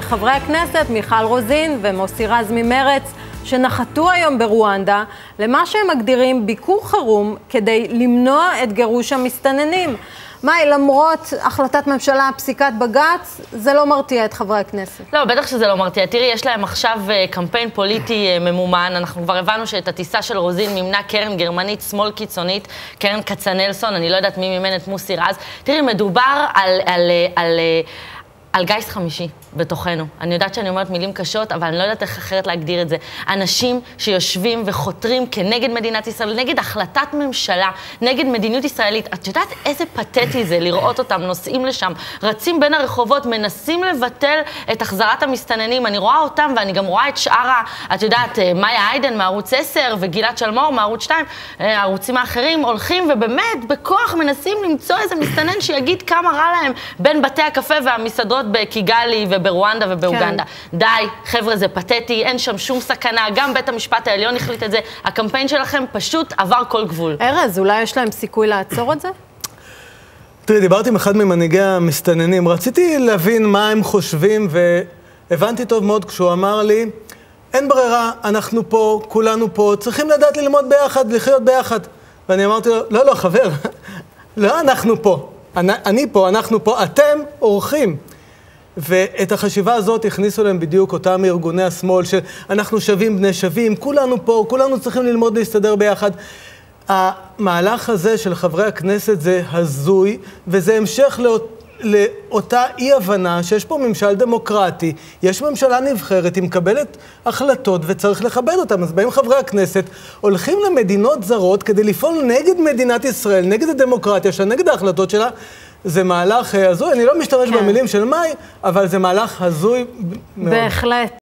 חברי הכנסת מיכל רוזין ומוסי רז ממרץ, שנחתו היום ברואנדה למה שהם מגדירים ביקור חירום כדי למנוע את גירוש המסתננים. מאי, למרות החלטת ממשלה, פסיקת בג"ץ, זה לא מרתיע את חברי הכנסת. לא, בטח שזה לא מרתיע. תראי, יש להם עכשיו אה, קמפיין פוליטי אה, ממומן. אנחנו כבר הבנו שאת הטיסה של רוזין מימנה קרן גרמנית שמאל קיצונית, קרן כצנלסון, אני לא יודעת מי מימן את מוסי רז. תראי, מדובר על... על, על, על על גיס חמישי בתוכנו. אני יודעת שאני אומרת מילים קשות, אבל אני לא יודעת איך אחרת להגדיר את זה. אנשים שיושבים וחותרים כנגד מדינת ישראל, נגד החלטת ממשלה, נגד מדיניות ישראלית. את יודעת איזה פתטי זה לראות אותם נוסעים לשם, רצים בין הרחובות, מנסים לבטל את החזרת המסתננים. אני רואה אותם ואני גם רואה את שאר ה... את יודעת, אה, מאיה איידן מערוץ 10 וגלעד שלמור מערוץ 2, אה, הערוצים האחרים הולכים ובאמת בכוח מנסים למצוא איזה מסתנן שיגיד כמה רע להם בין בתי הקפה והמסעדות בקיגאלי וברואנדה ובאוגנדה. כן. די, חבר'ה, זה פתטי, אין שם שום סכנה, גם בית המשפט העליון החליט את זה, הקמפיין שלכם פשוט עבר כל גבול. ארז, אולי יש להם סיכוי לעצור את זה? תראי, דיברתי עם אחד ממנהיגי המסתננים, רציתי להבין מה הם חושבים, והבנתי טוב מאוד כשהוא אמר לי, אין ברירה, אנחנו פה, כולנו פה, צריכים לדעת ללמוד ביחד, לחיות ביחד. ואני אמרתי לו, לא, לא, חבר, לא אנחנו פה. אני, אני פה, אנחנו פה, אתם אורחים. ואת החשיבה הזאת הכניסו להם בדיוק אותם ארגוני השמאל, שאנחנו שווים בני שווים, כולנו פה, כולנו צריכים ללמוד להסתדר ביחד. המהלך הזה של חברי הכנסת זה הזוי, וזה המשך לאות... לאותה אי-הבנה שיש פה ממשל דמוקרטי, יש ממשלה נבחרת, היא מקבלת החלטות וצריך לכבד אותן. אז באים חברי הכנסת, הולכים למדינות זרות כדי לפעול נגד מדינת ישראל, נגד הדמוקרטיה שלה, נגד ההחלטות שלה. זה מהלך הזוי, אני לא משתמש כן. במילים של מאי, אבל זה מהלך הזוי מאוד. בהחלט.